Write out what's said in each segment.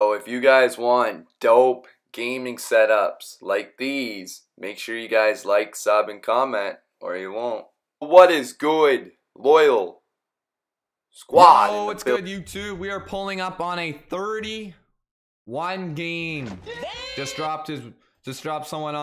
So if you guys want dope gaming setups like these, make sure you guys like, sub, and comment, or you won't. What is good, loyal squad? Oh, it's good, YouTube. We are pulling up on a 31 game. Just dropped his, just dropped someone on.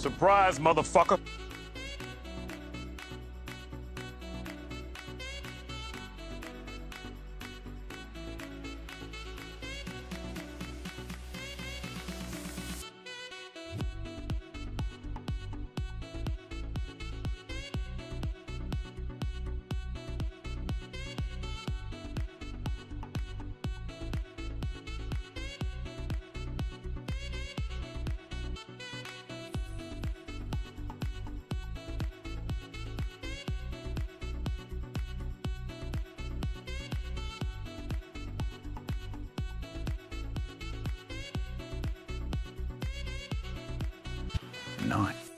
Surprise, motherfucker. Nine.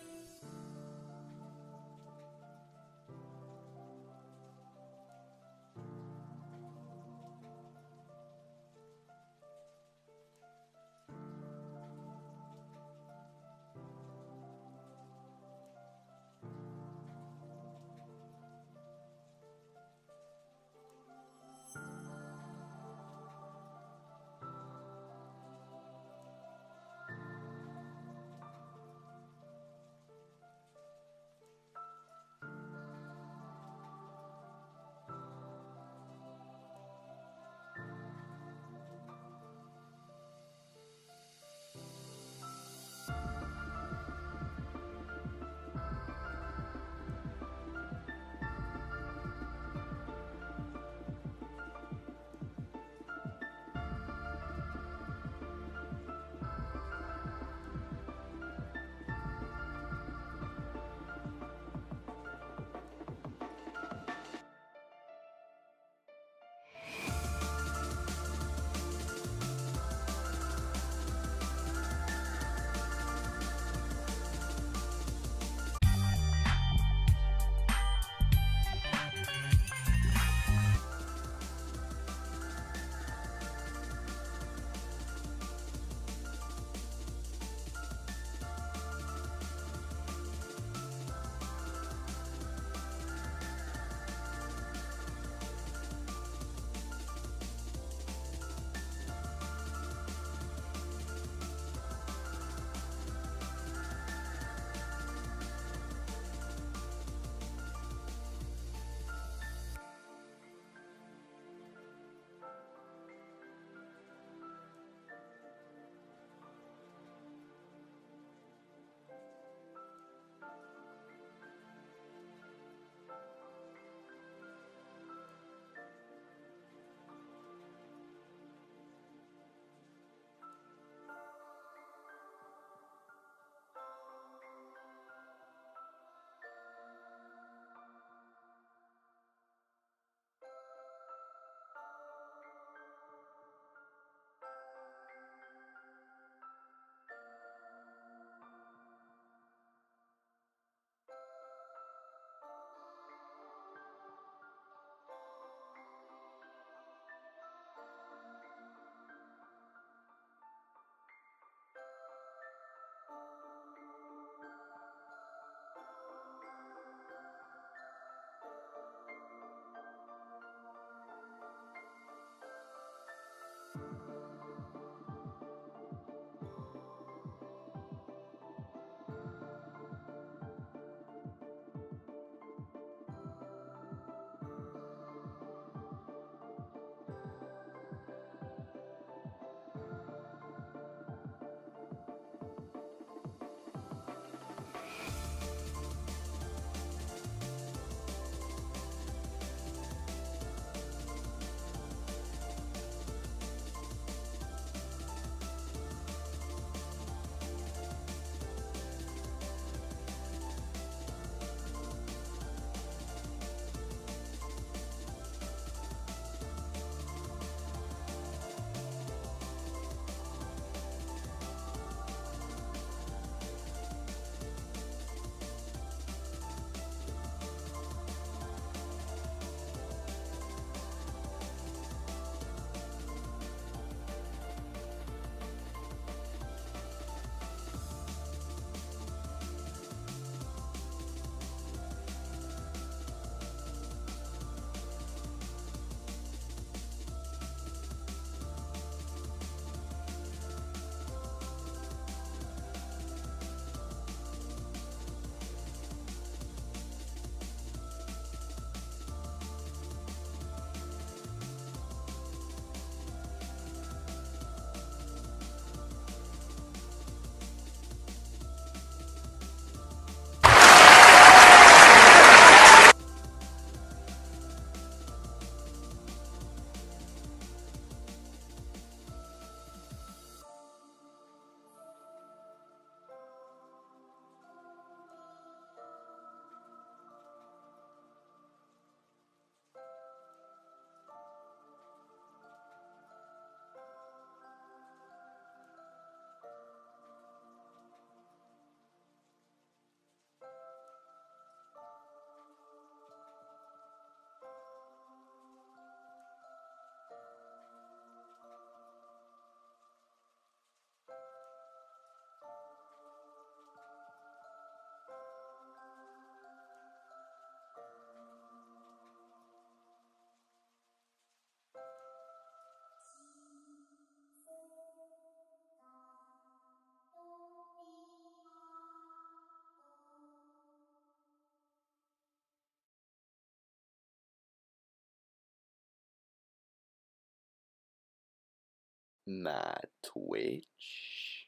My Twitch,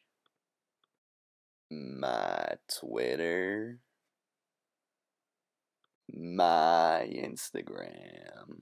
my Twitter, my Instagram.